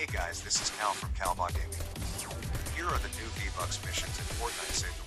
Hey guys, this is Cal from Calbot Gaming. Here are the new V-Bucks missions in Fortnite City.